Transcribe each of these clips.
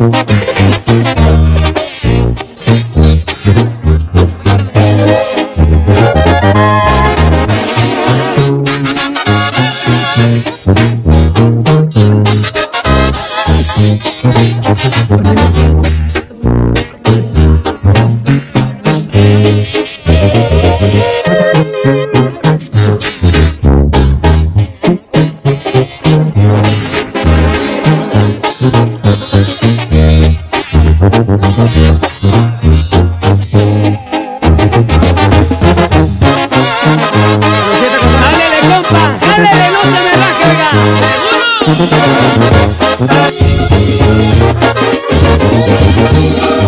¡Álele, Thank you.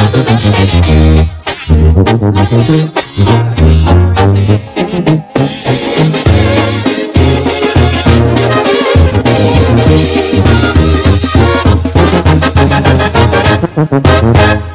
Thank